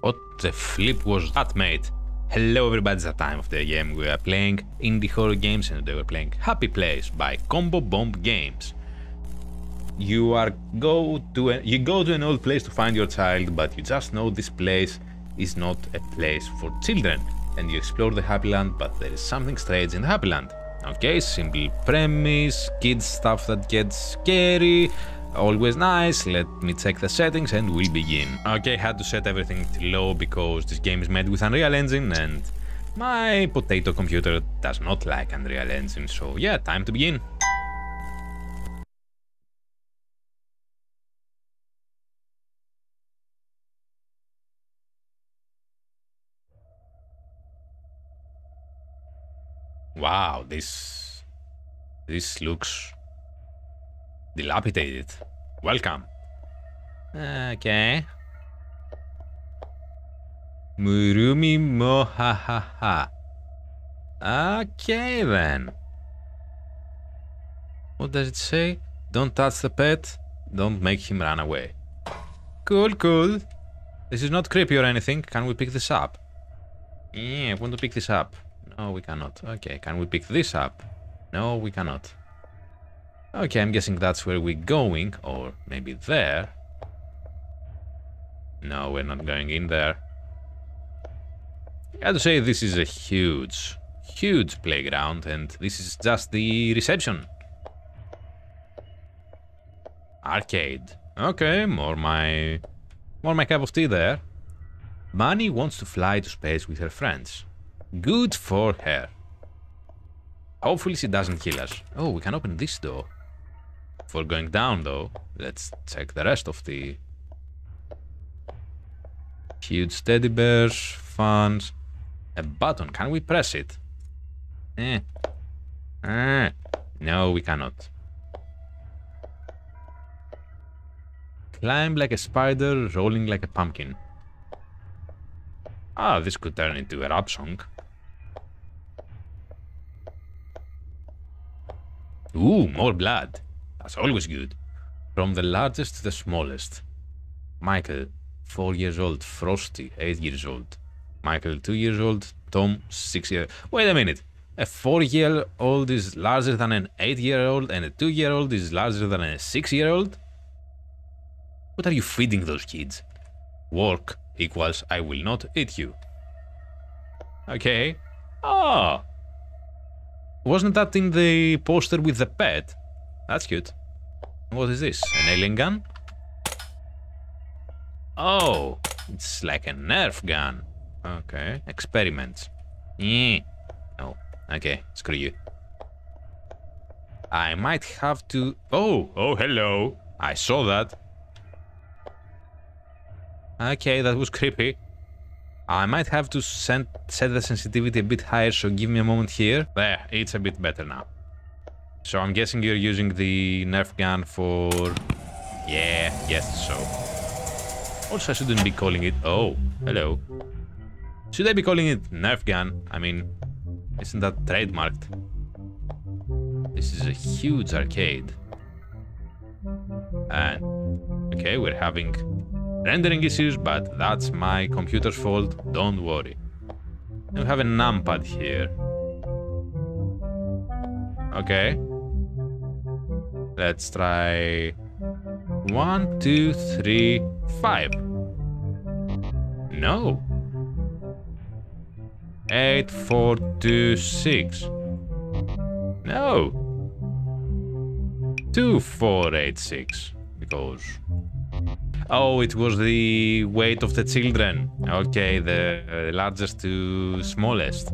What the flip was that, mate? Hello everybody, it's the time of the game. We are playing indie horror games and today we're playing Happy Place by Combo Bomb Games. You are go to a, you go to an old place to find your child, but you just know this place is not a place for children. And you explore the Happy Land, but there is something strange in the Happy Land. Okay, simple premise, kids stuff that gets scary, always nice. Let me check the settings and we'll begin. Okay, had to set everything to low because this game is made with Unreal Engine and my potato computer does not like Unreal Engine, so yeah, time to begin. Wow, this this looks dilapidated. Welcome. Okay. Murumi mohahaha. Okay then. What does it say? Don't touch the pet. Don't make him run away. Cool, cool. This is not creepy or anything. Can we pick this up? Yeah, I want to pick this up. No, we cannot. Okay, can we pick this up? No, we cannot. Okay, I'm guessing that's where we're going, or maybe there. No, we're not going in there. I have to say, this is a huge, huge playground, and this is just the reception. Arcade. Okay, more my... more my cup of tea there. Bunny wants to fly to space with her friends. Good for her. Hopefully she doesn't kill us. Oh, we can open this door. For going down, though, let's check the rest of the... Huge teddy bears, fans... A button, can we press it? Eh. Ah. No, we cannot. Climb like a spider, rolling like a pumpkin. Ah, this could turn into a rap song. Ooh, more blood. That's always good. From the largest to the smallest. Michael, 4 years old. Frosty, 8 years old. Michael, 2 years old. Tom, 6 years Wait a minute. A 4 year old is larger than an 8 year old and a 2 year old is larger than a 6 year old? What are you feeding those kids? Work equals I will not eat you. Okay. Ah, wasn't that in the poster with the pet? That's cute. What is this? An alien gun? Oh, it's like a Nerf gun. Okay, experiments. Yeah. Oh, okay, screw you. I might have to... Oh, oh, hello. I saw that. Okay, that was creepy. I might have to send, set the sensitivity a bit higher, so give me a moment here. There, it's a bit better now. So I'm guessing you're using the Nerf gun for... Yeah, yes, so... Also, I shouldn't be calling it... Oh, hello. Should I be calling it Nerf gun? I mean, isn't that trademarked? This is a huge arcade. And... Okay, we're having Rendering issues, but that's my computer's fault, don't worry. We have a numpad here. Okay. Let's try... One, two, three, five. No. Eight, four, two, six. No. Two, four, eight, six. Because Oh, it was the weight of the children. Okay, the uh, largest to smallest.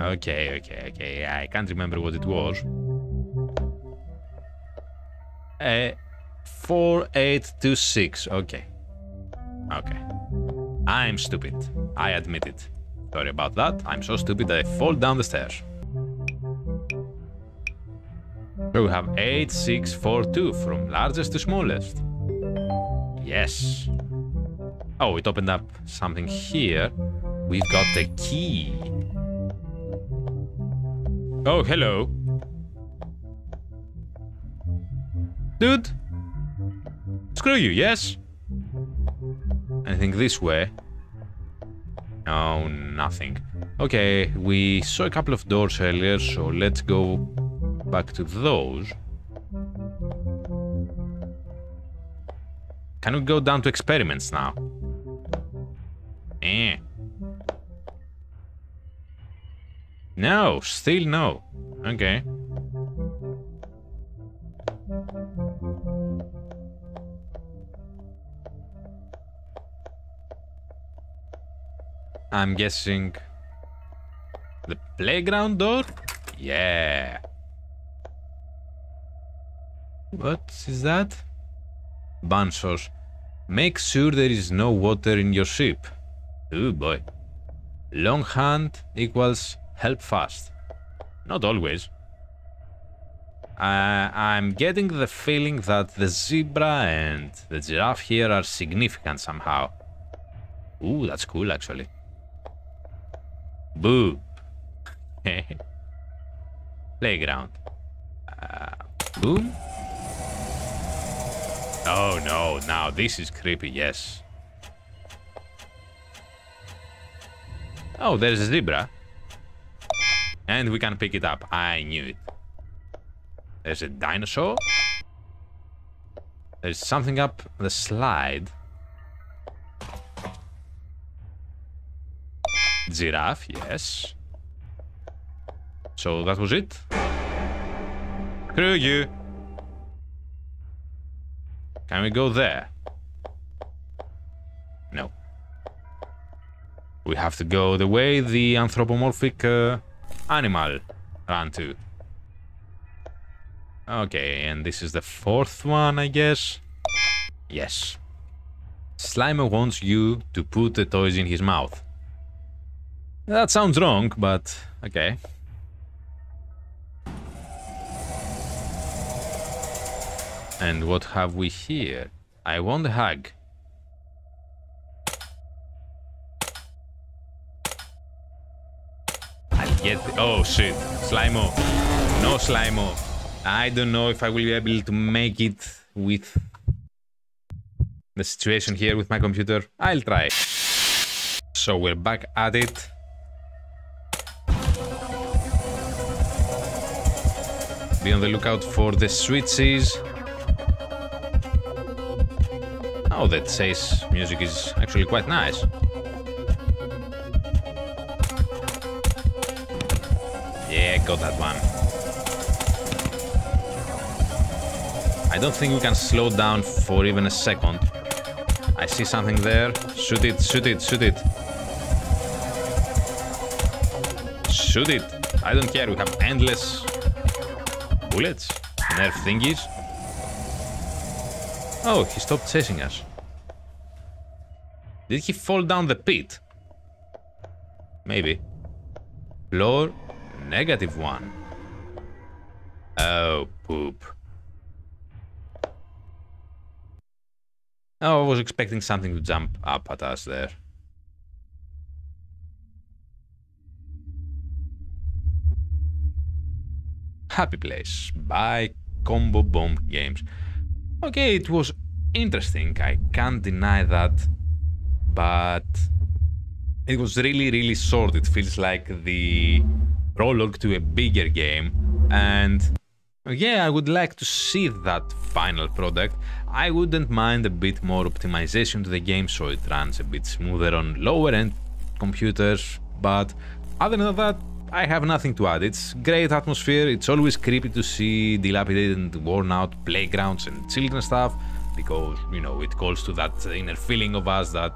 Okay, okay, okay. I can't remember what it was. Uh, four, eight, two, six. Okay. Okay. I'm stupid. I admit it. Sorry about that. I'm so stupid that I fall down the stairs. So we have 8, 6, 4, 2 from largest to smallest. Yes. Oh, it opened up something here. We've got the key. Oh, hello. Dude. Screw you, yes? I think this way. No, nothing. Okay, we saw a couple of doors earlier, so let's go back to those. Can we go down to experiments now? Eh. No, still no. Okay. I'm guessing the playground door? Yeah. What is that? Bansos. Make sure there is no water in your ship. Oh boy. Long hand equals help fast. Not always. Uh, I'm getting the feeling that the zebra and the giraffe here are significant somehow. Ooh, that's cool actually. Boo. Playground. Uh, boom. Oh no, now this is creepy, yes. Oh, there's a zebra. And we can pick it up. I knew it. There's a dinosaur. There's something up the slide. Giraffe, yes. So that was it. Screw you. Can we go there? No. We have to go the way the anthropomorphic uh, animal ran to. Okay, and this is the fourth one, I guess? Yes. Slimer wants you to put the toys in his mouth. That sounds wrong, but okay. And what have we here? I want a hug. I'll get... Oh, shit. Slimo. No Slimo. I don't know if I will be able to make it with the situation here with my computer. I'll try. So we're back at it. Be on the lookout for the switches. Oh, that says music is actually quite nice. Yeah, got that one. I don't think we can slow down for even a second. I see something there. Shoot it, shoot it, shoot it. Shoot it. I don't care, we have endless bullets. Nerf thingies. Oh, he stopped chasing us. Did he fall down the pit? Maybe. Floor negative one. Oh, poop. Oh, I was expecting something to jump up at us there. Happy Place by Combo Bomb Games. Okay, it was interesting, I can't deny that but it was really, really short. It feels like the prologue to a bigger game. And yeah, I would like to see that final product. I wouldn't mind a bit more optimization to the game so it runs a bit smoother on lower end computers. But other than that, I have nothing to add. It's great atmosphere. It's always creepy to see dilapidated and worn out playgrounds and children stuff because, you know, it calls to that inner feeling of us that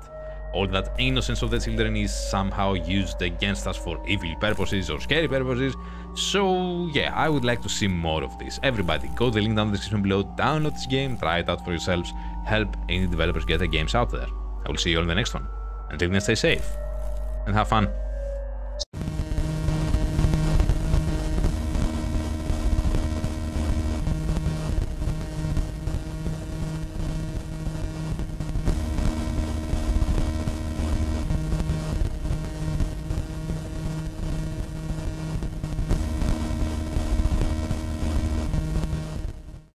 all that innocence of the children is somehow used against us for evil purposes or scary purposes. So yeah, I would like to see more of this. Everybody, go to the link down in the description below, download this game, try it out for yourselves, help indie developers get their games out there. I will see you all in the next one. Until then, stay safe and have fun.